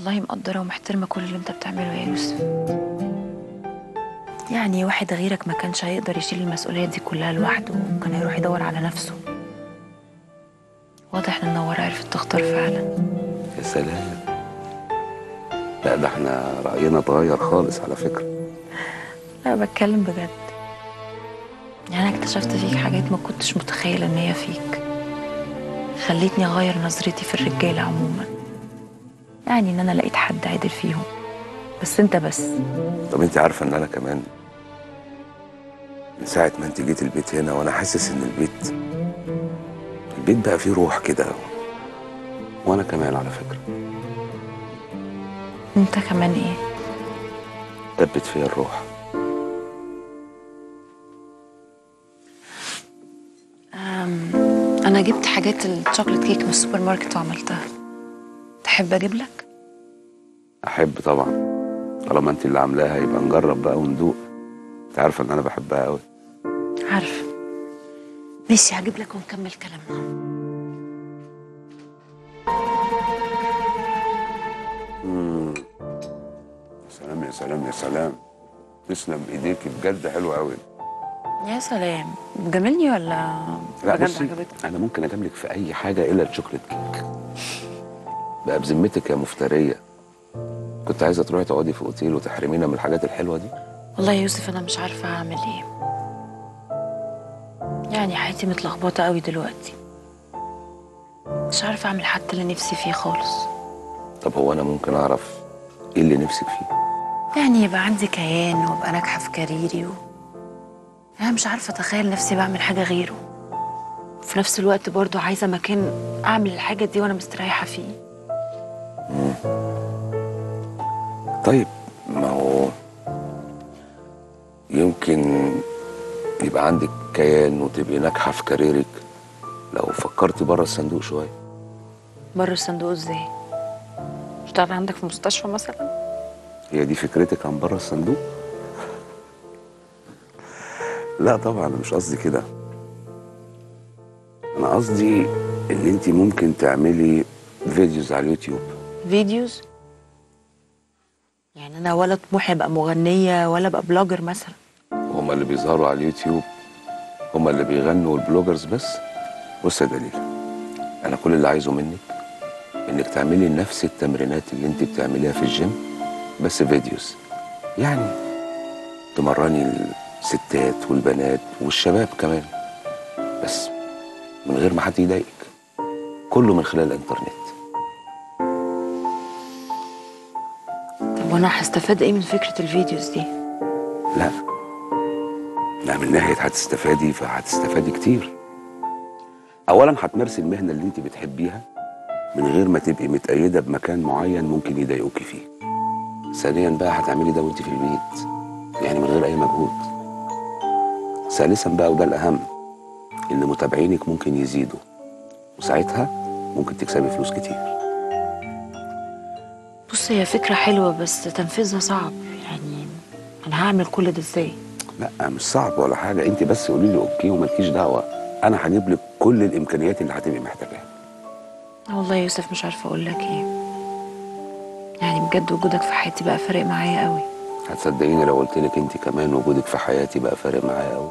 والله مقدرة ومحترمة كل اللي انت بتعمله يا يوسف. يعني واحد غيرك ما كانش هيقدر يشيل المسؤولية دي كلها لوحده وكان هيروح يدور على نفسه. واضح ان نور عرفت تختار فعلا. يا سلام. لا ده إحنا رأينا اتغير خالص على فكرة. لا بتكلم بجد. يعني أنا اكتشفت فيك حاجات ما كنتش متخيلة إن هي فيك. خلتني أغير نظرتي في الرجالة عموما. يعني إن أنا لقيت حد عادل فيهم. بس أنت بس. طب أنت عارفة إن أنا كمان من ساعة ما أنت جيت البيت هنا وأنا حاسس إن البيت البيت بقى فيه روح كده. وأنا كمان على فكرة. أنت كمان إيه؟ دبت فيا الروح. أم أنا جبت حاجات ال chocolate cake من السوبر ماركت وعملتها. تحب أجيب لك؟ أحب طبعا. طالما أنت اللي عاملاها يبقى نجرب بقى وندوق. أنت عارفة إن أنا بحبها قوي عارفه ماشي هجيب لك ونكمل كلامنا. يا سلام يا سلام يا سلام. تسلم إيديكي بجد حلوة قوي يا سلام. جاملني ولا لا بجد بصي عجبتك؟ أنا ممكن أجاملك في أي حاجة إلا الشوكليت كيك. بقى بذمتك يا مفترية. كنت عايزة تروحي تقعدي في أوتيل وتحرمينا من الحاجات الحلوة دي؟ والله يا يوسف أنا مش عارفة أعمل إيه. يعني حياتي متلخبطة قوي دلوقتي. مش عارفة أعمل حتى اللي نفسي فيه خالص. طب هو أنا ممكن أعرف إيه اللي نفسك فيه؟ يعني يبقى عندي كيان وأبقى ناجحة في كاريري و... أنا مش عارفة أتخيل نفسي بعمل حاجة غيره. في نفس الوقت برضو عايزة مكان أعمل الحاجة دي وأنا مستريحة فيه. طيب ما هو يمكن يبقى عندك كيان وتبقي ناجحة في كاريرك لو فكرتي بره الصندوق شوية. بره الصندوق إزاي؟ اشتغل عندك في مستشفى مثلا؟ هي دي فكرتك عن بره الصندوق؟ لا طبعا مش قصدي كده. أنا قصدي إن انت ممكن تعملي videos على اليوتيوب. videos؟ يعني أنا ولا طموحي أبقى مغنية ولا أبقى blogger مثلا. هما اللي بيظهروا على اليوتيوب هما اللي بيغنوا ال bloggers بس. بص يا دليلة أنا كل اللي عايزه منك إنك تعملي نفس التمرينات اللي أنت بتعمليها في الجيم بس videos يعني تمرني الستات والبنات والشباب كمان بس من غير ما حد يضايقك. كله من خلال الإنترنت. وأنا هستفاد إيه من فكرة الفيديوز دي؟ لا. لا من ناحية هتستفادي فهتستفادي كتير. أولا هتمارسي المهنة اللي أنت بتحبيها من غير ما تبقي متأيدة بمكان معين ممكن يضايقوكي فيه. ثانيا بقى هتعملي ده وأنت في البيت يعني من غير أي مجهود. ثالثا بقى وده الأهم إن متابعينك ممكن يزيدوا وساعتها ممكن تكسبي فلوس كتير. بص هي فكرة حلوة بس تنفيذها صعب. يعني أنا هعمل كل ده إزاي؟ لا مش صعب ولا حاجة. أنت بس قولي لي أوكي ومالكيش دعوة. أنا هجيب لك كل الإمكانيات اللي هتبقي محتاجاها. والله يا يوسف مش عارفة أقول لك إيه. يعني بجد وجودك في حياتي بقى فارق معايا قوي هتصدقيني لو قلت لك أنت كمان وجودك في حياتي بقى فارق معايا قوي